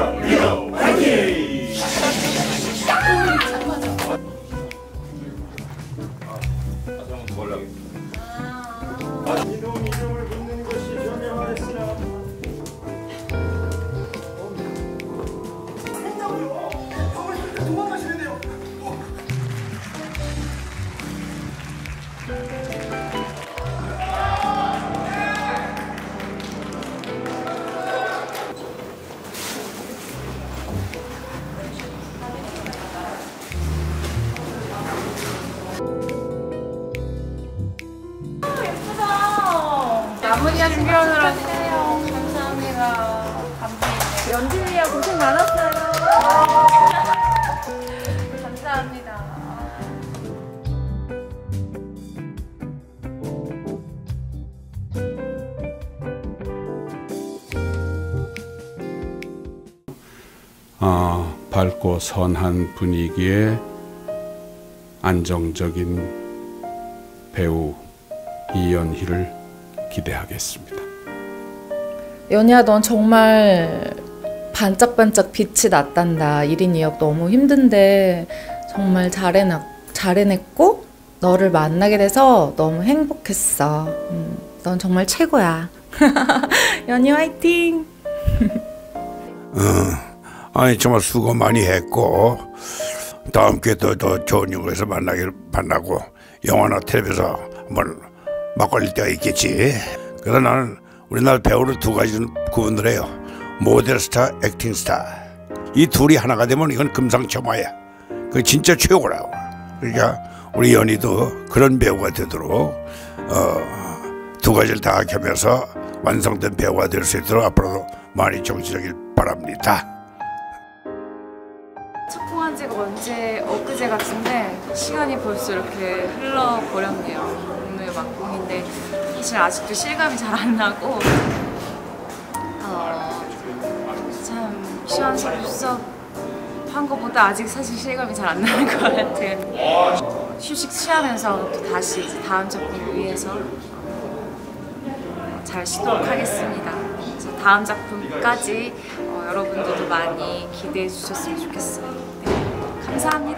리어 리어 화이팅 이동 이름을 묻는 것이 현명하였으나 나무니아 준비하느라 해요. 감사합니다. 연진이야 고생 많았어요. 감사합니다. 어, 밝고 선한 분위기의 안정적인 배우 이연희를 기대하겠습니다. 연희야 넌 정말 반짝반짝 빛이 났단다. 1인 2역 너무 힘든데 정말 잘해냈, 잘해냈고 너를 만나게 돼서 너무 행복했어. 음, 넌 정말 최고야. 연희 화이팅! 아니 정말 수고 많이 했고 다음 기회에 또, 더 좋은 영화에서 만나길 만나고 영화나 텔레비에서 한번 막걸릴 때가 있겠지. 나는 우리나라 배우를 두 가지는 구분을 해요. 모델 스타, 액팅 스타. 이 둘이 하나가 되면 이건 금상첨화야. 그 진짜 최고라고 그러니까 우리 연희도 그런 배우가 되도록 어, 두 가지를 다 겸해서 완성된 배우가 될 수 있도록 앞으로도 많이 정치적일 바랍니다. 지가 언제 엊그제 같은데 시간이 벌써 이렇게 흘러버렸네요. 오늘 막공인데 사실 아직도 실감이 잘 안 나고 어, 참 시원섭섭 한 것보다 아직 사실 실감이 잘 안 나는 것 같아요. 어, 휴식 취하면서 또 다시 이제 다음 작품을 위해서 어, 잘 쉬도록 하겠습니다. 다음 작품까지 어, 여러분들도 많이 기대해 주셨으면 좋겠어요. 三